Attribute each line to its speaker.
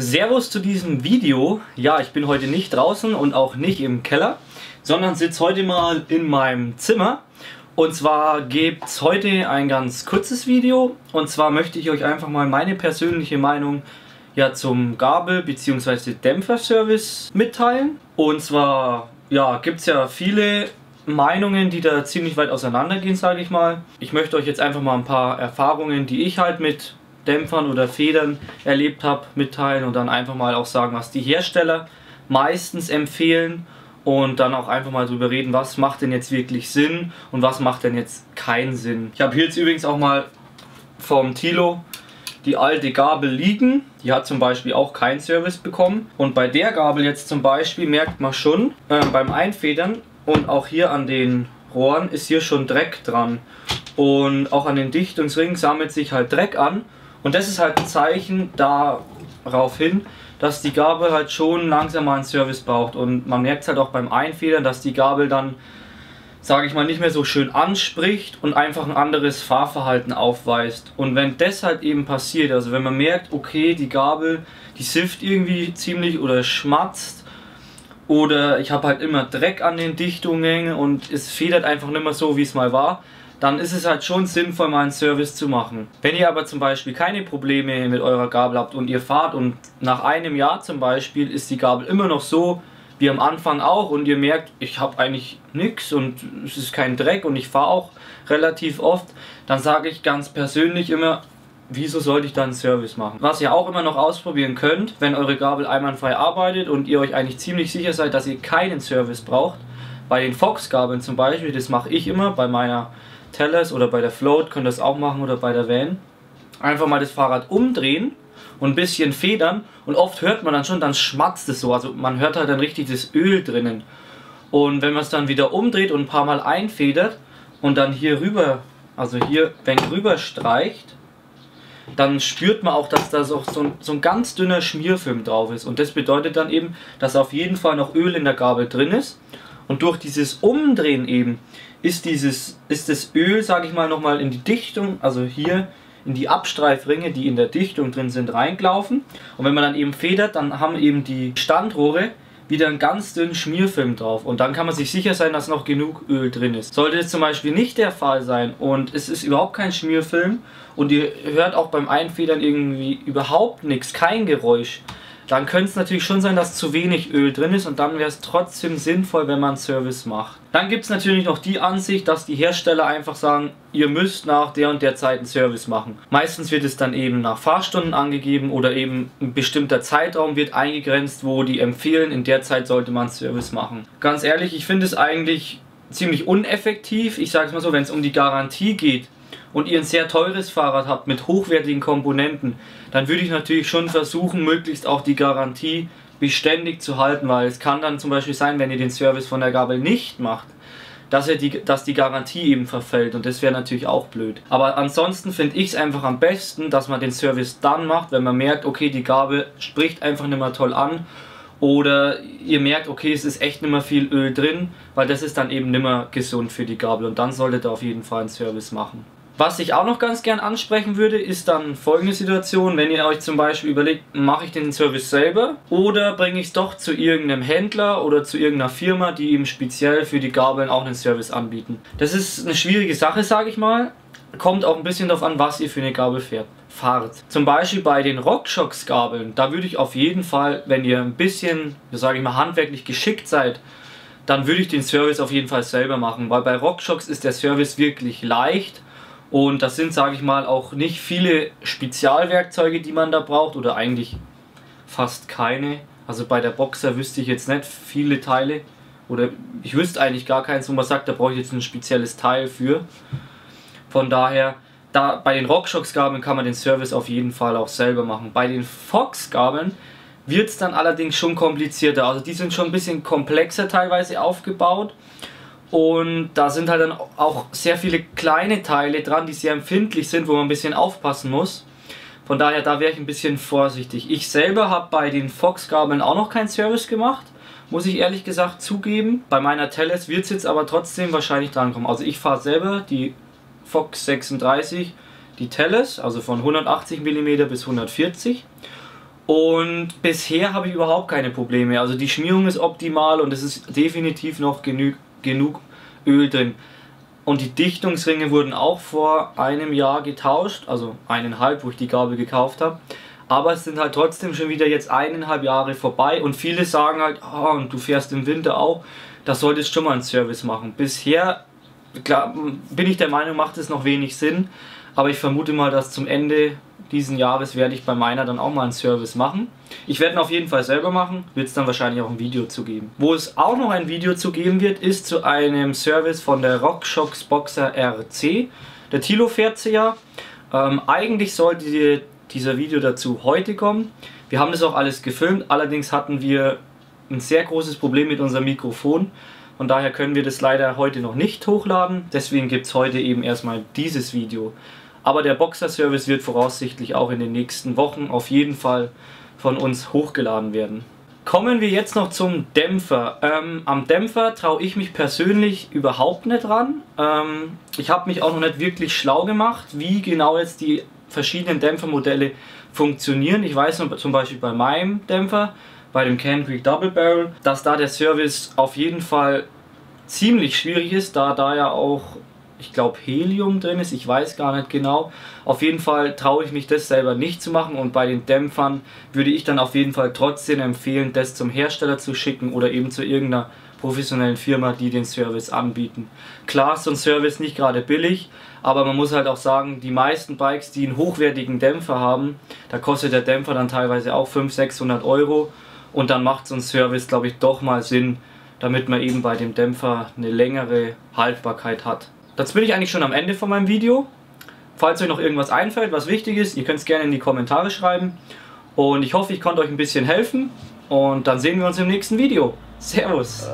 Speaker 1: Servus zu diesem Video. Ja, ich bin heute nicht draußen und auch nicht im Keller, sondern sitze heute mal in meinem Zimmer. Und zwar gibt es heute ein ganz kurzes Video. Und zwar möchte ich euch einfach mal meine persönliche Meinung ja, zum Gabel- bzw. Dämpferservice mitteilen. Und zwar ja, gibt es ja viele Meinungen, die da ziemlich weit auseinandergehen, sage ich mal. Ich möchte euch jetzt einfach mal ein paar Erfahrungen, die ich halt mit Dämpfern oder Federn erlebt habe, mitteilen und dann einfach mal auch sagen, was die Hersteller meistens empfehlen und dann auch einfach mal drüber reden, was macht denn jetzt wirklich Sinn und was macht denn jetzt keinen Sinn. Ich habe hier jetzt übrigens auch mal vom Tilo die alte Gabel liegen. Die hat zum Beispiel auch keinen Service bekommen. Und bei der Gabel jetzt zum Beispiel merkt man schon äh, beim Einfedern und auch hier an den Rohren ist hier schon Dreck dran. Und auch an den Dichtungsringen sammelt sich halt Dreck an. Und das ist halt ein Zeichen darauf hin, dass die Gabel halt schon langsam mal einen Service braucht. Und man merkt halt auch beim Einfedern, dass die Gabel dann, sage ich mal, nicht mehr so schön anspricht und einfach ein anderes Fahrverhalten aufweist. Und wenn das halt eben passiert, also wenn man merkt, okay, die Gabel, die sifft irgendwie ziemlich oder schmatzt oder ich habe halt immer Dreck an den Dichtungen und es federt einfach nicht mehr so, wie es mal war, dann ist es halt schon sinnvoll, mal einen Service zu machen. Wenn ihr aber zum Beispiel keine Probleme mit eurer Gabel habt und ihr fahrt und nach einem Jahr zum Beispiel ist die Gabel immer noch so wie am Anfang auch und ihr merkt, ich habe eigentlich nichts und es ist kein Dreck und ich fahre auch relativ oft, dann sage ich ganz persönlich immer, wieso sollte ich da einen Service machen? Was ihr auch immer noch ausprobieren könnt, wenn eure Gabel einwandfrei arbeitet und ihr euch eigentlich ziemlich sicher seid, dass ihr keinen Service braucht, bei den Fox-Gabeln zum Beispiel, das mache ich immer bei meiner Tellers oder bei der Float, könnt ihr das auch machen oder bei der Van. Einfach mal das Fahrrad umdrehen und ein bisschen federn und oft hört man dann schon, dann schmatzt es so, also man hört halt dann richtig das Öl drinnen. Und wenn man es dann wieder umdreht und ein paar Mal einfedert und dann hier rüber, also hier, wenn rüber streicht, dann spürt man auch, dass da so, so, ein, so ein ganz dünner Schmierfilm drauf ist. Und das bedeutet dann eben, dass auf jeden Fall noch Öl in der Gabel drin ist. Und durch dieses Umdrehen eben ist dieses ist das Öl, sage ich mal, nochmal in die Dichtung, also hier in die Abstreifringe, die in der Dichtung drin sind, reingelaufen. Und wenn man dann eben federt, dann haben eben die Standrohre wieder einen ganz dünnen Schmierfilm drauf. Und dann kann man sich sicher sein, dass noch genug Öl drin ist. Sollte es zum Beispiel nicht der Fall sein und es ist überhaupt kein Schmierfilm und ihr hört auch beim Einfedern irgendwie überhaupt nichts, kein Geräusch, dann könnte es natürlich schon sein, dass zu wenig Öl drin ist und dann wäre es trotzdem sinnvoll, wenn man Service macht. Dann gibt es natürlich noch die Ansicht, dass die Hersteller einfach sagen, ihr müsst nach der und der Zeit einen Service machen. Meistens wird es dann eben nach Fahrstunden angegeben oder eben ein bestimmter Zeitraum wird eingegrenzt, wo die empfehlen, in der Zeit sollte man Service machen. Ganz ehrlich, ich finde es eigentlich ziemlich uneffektiv. Ich sage es mal so, wenn es um die Garantie geht, und ihr ein sehr teures Fahrrad habt mit hochwertigen Komponenten, dann würde ich natürlich schon versuchen, möglichst auch die Garantie beständig zu halten, weil es kann dann zum Beispiel sein, wenn ihr den Service von der Gabel nicht macht, dass, er die, dass die Garantie eben verfällt und das wäre natürlich auch blöd. Aber ansonsten finde ich es einfach am besten, dass man den Service dann macht, wenn man merkt, okay, die Gabel spricht einfach nicht mehr toll an oder ihr merkt, okay, es ist echt nicht mehr viel Öl drin, weil das ist dann eben nicht mehr gesund für die Gabel und dann solltet ihr auf jeden Fall einen Service machen. Was ich auch noch ganz gern ansprechen würde, ist dann folgende Situation, wenn ihr euch zum Beispiel überlegt, mache ich den Service selber oder bringe ich es doch zu irgendeinem Händler oder zu irgendeiner Firma, die eben speziell für die Gabeln auch einen Service anbieten. Das ist eine schwierige Sache, sage ich mal. Kommt auch ein bisschen darauf an, was ihr für eine Gabel fährt. Fahrt. Zum Beispiel bei den RockShox Gabeln, da würde ich auf jeden Fall, wenn ihr ein bisschen, sage ich mal, handwerklich geschickt seid, dann würde ich den Service auf jeden Fall selber machen, weil bei RockShox ist der Service wirklich leicht und das sind, sage ich mal, auch nicht viele Spezialwerkzeuge, die man da braucht oder eigentlich fast keine. Also bei der Boxer wüsste ich jetzt nicht viele Teile oder ich wüsste eigentlich gar keins, wo man sagt, da brauche ich jetzt ein spezielles Teil für. Von daher, da bei den RockShox-Gabeln kann man den Service auf jeden Fall auch selber machen. Bei den Fox-Gabeln wird es dann allerdings schon komplizierter. Also die sind schon ein bisschen komplexer teilweise aufgebaut. Und da sind halt dann auch sehr viele kleine Teile dran, die sehr empfindlich sind, wo man ein bisschen aufpassen muss. Von daher, da wäre ich ein bisschen vorsichtig. Ich selber habe bei den Fox-Gabeln auch noch keinen Service gemacht, muss ich ehrlich gesagt zugeben. Bei meiner Tellus wird es jetzt aber trotzdem wahrscheinlich drankommen. Also ich fahre selber die Fox 36, die Tellus, also von 180 mm bis 140 Und bisher habe ich überhaupt keine Probleme. Also die Schmierung ist optimal und es ist definitiv noch genug, genug Öl drin. Und die Dichtungsringe wurden auch vor einem Jahr getauscht, also eineinhalb, wo ich die Gabel gekauft habe. Aber es sind halt trotzdem schon wieder jetzt eineinhalb Jahre vorbei und viele sagen halt, oh, und du fährst im Winter auch, das solltest schon mal einen Service machen. Bisher klar, bin ich der Meinung, macht es noch wenig Sinn, aber ich vermute mal, dass zum Ende diesen Jahres werde ich bei meiner dann auch mal einen Service machen. Ich werde ihn auf jeden Fall selber machen, wird es dann wahrscheinlich auch ein Video zu geben. Wo es auch noch ein Video zu geben wird, ist zu einem Service von der RockShox Boxer RC. Der Tilo fährt sie ja. Ähm, eigentlich sollte die, dieser Video dazu heute kommen. Wir haben das auch alles gefilmt, allerdings hatten wir ein sehr großes Problem mit unserem Mikrofon. Und daher können wir das leider heute noch nicht hochladen. Deswegen gibt es heute eben erstmal dieses Video. Aber der Boxer-Service wird voraussichtlich auch in den nächsten Wochen auf jeden Fall von uns hochgeladen werden. Kommen wir jetzt noch zum Dämpfer. Ähm, am Dämpfer traue ich mich persönlich überhaupt nicht ran. Ähm, ich habe mich auch noch nicht wirklich schlau gemacht, wie genau jetzt die verschiedenen Dämpfermodelle funktionieren. Ich weiß zum Beispiel bei meinem Dämpfer, bei dem Can Double Barrel, dass da der Service auf jeden Fall ziemlich schwierig ist, da da ja auch ich glaube, Helium drin ist. Ich weiß gar nicht genau. Auf jeden Fall traue ich mich das selber nicht zu machen und bei den Dämpfern würde ich dann auf jeden Fall trotzdem empfehlen, das zum Hersteller zu schicken oder eben zu irgendeiner professionellen Firma, die den Service anbieten. Klar ist so ein Service nicht gerade billig, aber man muss halt auch sagen, die meisten Bikes, die einen hochwertigen Dämpfer haben, da kostet der Dämpfer dann teilweise auch 500, 600 Euro und dann macht so ein Service, glaube ich, doch mal Sinn, damit man eben bei dem Dämpfer eine längere Haltbarkeit hat. Jetzt bin ich eigentlich schon am Ende von meinem Video. Falls euch noch irgendwas einfällt, was wichtig ist, ihr könnt es gerne in die Kommentare schreiben. Und ich hoffe, ich konnte euch ein bisschen helfen. Und dann sehen wir uns im nächsten Video. Servus.